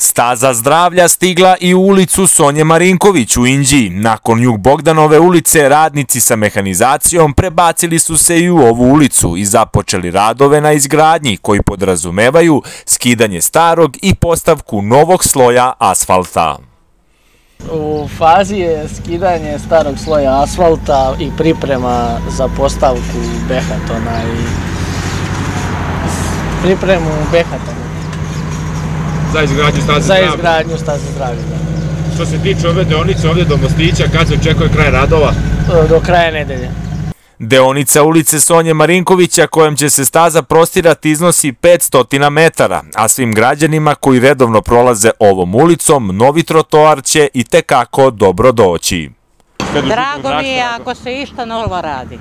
Staza zdravlja stigla i u ulicu Sonje Marinković u Inđiji. Nakon Jug Bogdanove ulice, radnici sa mehanizacijom prebacili su se i u ovu ulicu i započeli radove na izgradnji koji podrazumevaju skidanje starog i postavku novog sloja asfalta. U fazi je skidanje starog sloja asfalta i priprema za postavku behatona i pripremu behatona za izgradnju staze za zdravlja. izgradnju staze zdravlja. da. Što se tiče ove deonice ovdje do Mostića, kad se očekuje kraj radova? E, Do kraja nedelje. Deonica ulice Sonje Marinkovića kojom će se staza prostirati iznosi 500 metara, a svim građanima koji redovno prolaze ovom ulicom, novi trotoar će i tekako dobro doći. Drago mi je ako se išta novo radi.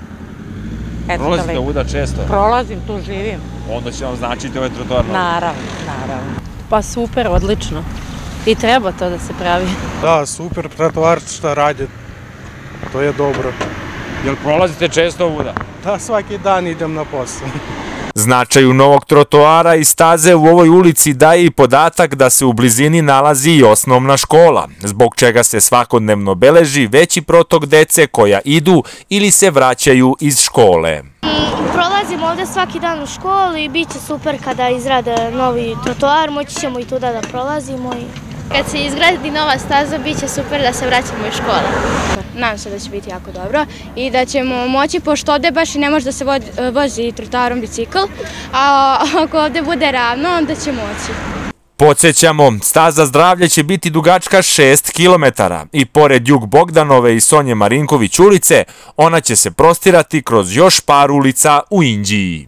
Eto, Prolazite toliko. ovuda često, Prolazim, tu živim. onda će vam značiti ovaj trotoar. novi. Naravno, naravno. Pa super, odlično. I treba to da se pravi. Da, super, tratovar šta radi, to je dobro. Jel prolazite često ovuda? Da, svaki dan idem na posao. Značaju novog trotoara i staze u ovoj ulici daje i podatak da se u blizini nalazi i osnovna škola, zbog čega se svakodnevno beleži veći protok dece koja idu ili se vraćaju iz škole. Prolazimo ovde svaki dan u školi i bit će super kada izrade novi trotoar, moći ćemo i tuda da prolazimo. I... Kad se izgradi nova staza, bit će super da se vraćamo iz škole. Nadam se da će biti jako dobro i da ćemo moći, pošto ovde baš i ne može da se vozi trotoarom bicikl, a ako ovde bude ravno, onda će moći. Podsjećamo, staza zdravlja će biti dugačka 6 km i pored Jug Bogdanove i Sonje Marinković ulice, ona će se prostirati kroz još par ulica u Inđiji.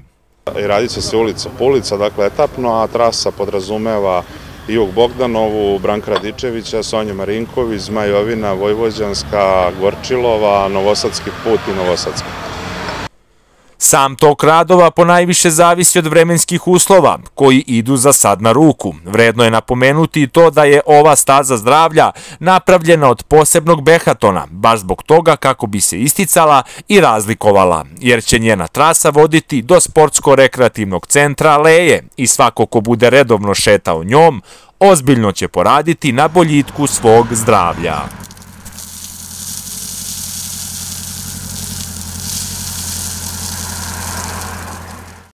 i radit će se ulica po ulica, dakle etapno, a trasa podrazumeva Jug Bogdanovu, Branka Radičevića, Sonja Marinković, Zmajovina, Vojvođanska, Gorčilova, Novosadski put i Novosadski. Sam tok radova ponajviše zavisi od vremenskih uslova, koji idu za sad na ruku. Vredno je napomenuti i to da je ova staza zdravlja napravljena od posebnog behatona, baš zbog toga kako bi se isticala i razlikovala, jer će njena trasa voditi do sportsko-rekreativnog centra Leje i svako ko bude redovno šetao njom, ozbiljno će poraditi na boljitku svog zdravlja.